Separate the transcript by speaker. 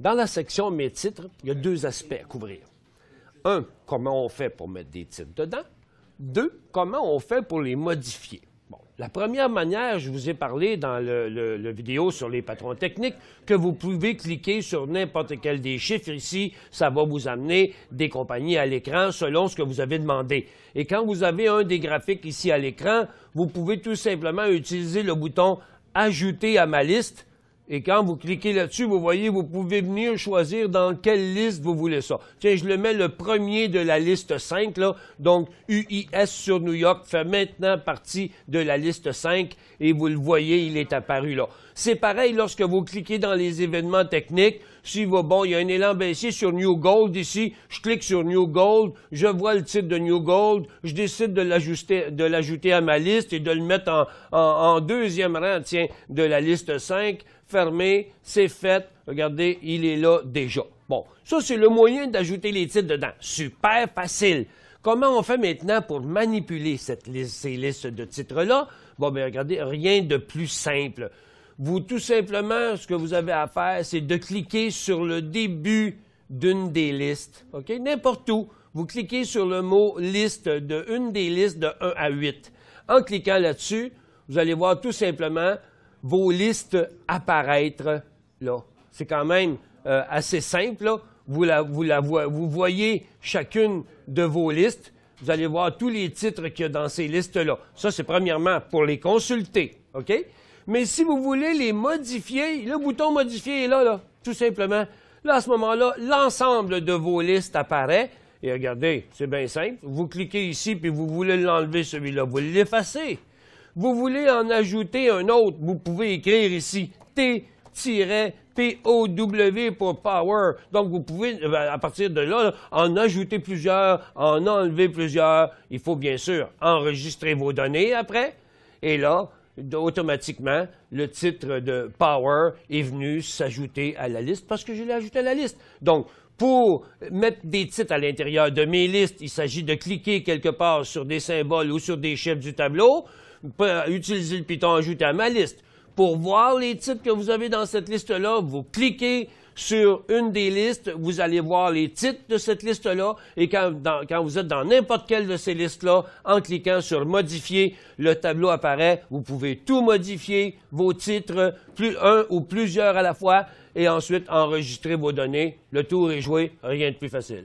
Speaker 1: Dans la section Mes titres, il y a deux aspects à couvrir. Un, comment on fait pour mettre des titres dedans. Deux, comment on fait pour les modifier. Bon, la première manière, je vous ai parlé dans le, vidéo sur les patrons techniques, que vous pouvez cliquer sur n'importe quel des chiffres ici, ça va vous amener des compagnies à l'écran selon ce que vous avez demandé. Et quand vous avez un des graphiques ici à l'écran, vous pouvez tout simplement utiliser le bouton Ajouter à ma liste et quand vous cliquez là-dessus, vous voyez, vous pouvez venir choisir dans quelle liste vous voulez ça. Tiens, je le mets le premier de la liste 5, là. Donc, UIS sur New York fait maintenant partie de la liste 5 et vous le voyez, il est apparu là. C'est pareil lorsque vous cliquez dans les événements techniques. Si va, bon, il y a un élan baissier sur New Gold ici, je clique sur New Gold, je vois le titre de New Gold, je décide de l'ajouter, à ma liste et de le mettre en, en deuxième rang, tiens, de la liste 5 fermé, c'est fait. Regardez, il est là déjà. Bon, ça, c'est le moyen d'ajouter les titres dedans. Super facile. Comment on fait maintenant pour manipuler cette liste, ces listes de titres-là? Bon, bien, regardez, rien de plus simple. Vous, tout simplement, ce que vous avez à faire, c'est de cliquer sur le début d'une des listes. OK? N'importe où. Vous cliquez sur le mot liste de une des listes de 1 à 8. En cliquant là-dessus, vous allez voir tout simplement vos listes apparaître là. C'est quand même euh, assez simple. Là. Vous, la, vous, la, vous voyez chacune de vos listes. Vous allez voir tous les titres qu'il y a dans ces listes-là. Ça, c'est premièrement pour les consulter. OK? Mais si vous voulez les modifier, le bouton modifier est là, là, tout simplement. Là, à ce moment-là, l'ensemble de vos listes apparaît. Et regardez, c'est bien simple. Vous cliquez ici, puis vous voulez l'enlever, celui-là. Vous l'effacez. Vous voulez en ajouter un autre, vous pouvez écrire ici T-POW pour Power. Donc, vous pouvez, euh, à partir de là, en ajouter plusieurs, en enlever plusieurs. Il faut bien sûr enregistrer vos données après. Et là, automatiquement, le titre de Power est venu s'ajouter à la liste parce que je l'ai ajouté à la liste. Donc, pour mettre des titres à l'intérieur de mes listes, il s'agit de cliquer quelque part sur des symboles ou sur des chiffres du tableau utiliser le Python ajouter à ma liste. Pour voir les titres que vous avez dans cette liste-là, vous cliquez sur une des listes, vous allez voir les titres de cette liste-là, et quand, vous êtes dans n'importe quelle de ces listes-là, en cliquant sur Modifier, le tableau apparaît. Vous pouvez tout modifier, vos titres, un ou plusieurs à la fois, et ensuite enregistrer vos données. Le tour est joué, rien de plus facile.